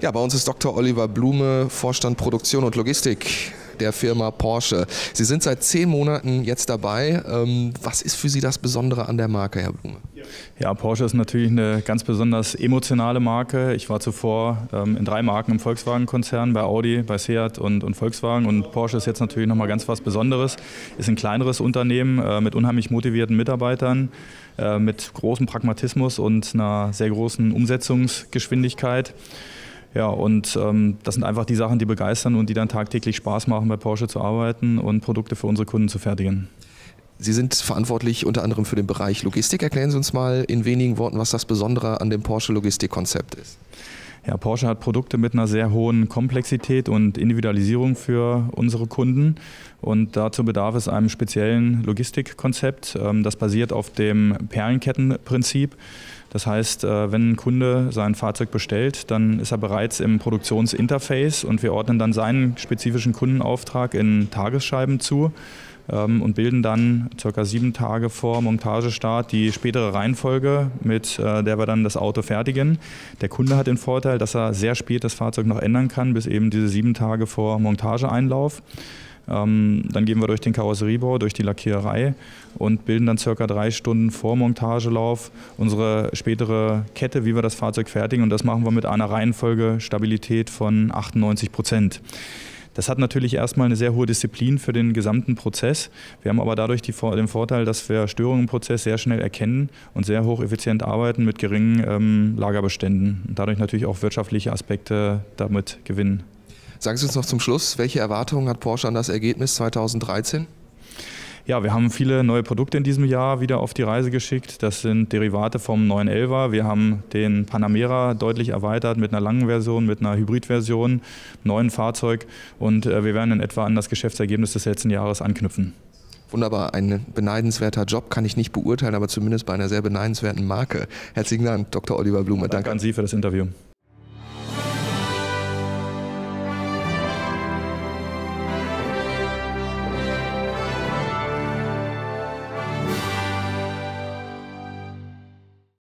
Ja, bei uns ist Dr. Oliver Blume, Vorstand Produktion und Logistik der Firma Porsche. Sie sind seit zehn Monaten jetzt dabei. Ähm, was ist für Sie das Besondere an der Marke, Herr Blume? Ja, Porsche ist natürlich eine ganz besonders emotionale Marke. Ich war zuvor ähm, in drei Marken im Volkswagen-Konzern, bei Audi, bei Seat und, und, Volkswagen. Und Porsche ist jetzt natürlich nochmal ganz was Besonderes. Ist ein kleineres Unternehmen äh, mit unheimlich motivierten Mitarbeitern, äh, mit großem Pragmatismus und einer sehr großen Umsetzungsgeschwindigkeit. Ja, und ähm, das sind einfach die Sachen, die begeistern und die dann tagtäglich Spaß machen, bei Porsche zu arbeiten und Produkte für unsere Kunden zu fertigen. Sie sind verantwortlich unter anderem für den Bereich Logistik. Erklären Sie uns mal in wenigen Worten, was das Besondere an dem Porsche Logistikkonzept ist. Ja, Porsche hat Produkte mit einer sehr hohen Komplexität und Individualisierung für unsere Kunden. Und dazu bedarf es einem speziellen Logistikkonzept. Ähm, das basiert auf dem Perlenkettenprinzip. Das heißt, äh, wenn ein Kunde sein Fahrzeug bestellt, dann ist er bereits im Produktionsinterface und wir ordnen dann seinen spezifischen Kundenauftrag in Tagesscheiben zu und bilden dann circa sieben Tage vor Montagestart die spätere Reihenfolge, mit äh, der wir dann das Auto fertigen. Der Kunde hat den Vorteil, dass er sehr spät das Fahrzeug noch ändern kann, bis eben diese sieben Tage vor Montageeinlauf. Ähm, dann gehen wir durch den Karosseriebau, durch die Lackiererei und bilden dann circa drei Stunden vor Montagelauf unsere spätere Kette, wie wir das Fahrzeug fertigen. Und das machen wir mit einer Reihenfolge Stabilität von 98 Prozent. Das hat natürlich erstmal eine sehr hohe Disziplin für den gesamten Prozess. Wir haben aber dadurch die, den Vorteil, dass wir Störungen im Prozess sehr schnell erkennen und sehr hocheffizient arbeiten mit geringen ähm, Lagerbeständen und dadurch natürlich auch wirtschaftliche Aspekte damit gewinnen. Sagen Sie uns noch zum Schluss, welche Erwartungen hat Porsche an das Ergebnis 2013? Ja, wir haben viele neue Produkte in diesem Jahr wieder auf die Reise geschickt. Das sind Derivate vom 911er. Wir haben den Panamera deutlich erweitert mit einer langen Version, mit einer Hybridversion, neuen Fahrzeug und äh, wir werden in etwa an das Geschäftsergebnis des letzten Jahres anknüpfen. Wunderbar, ein beneidenswerter Job kann ich nicht beurteilen, aber zumindest bei einer sehr beneidenswerten Marke. Herzlichen Dank, Dr. Oliver Blume. Danke, Danke an Sie für das Interview.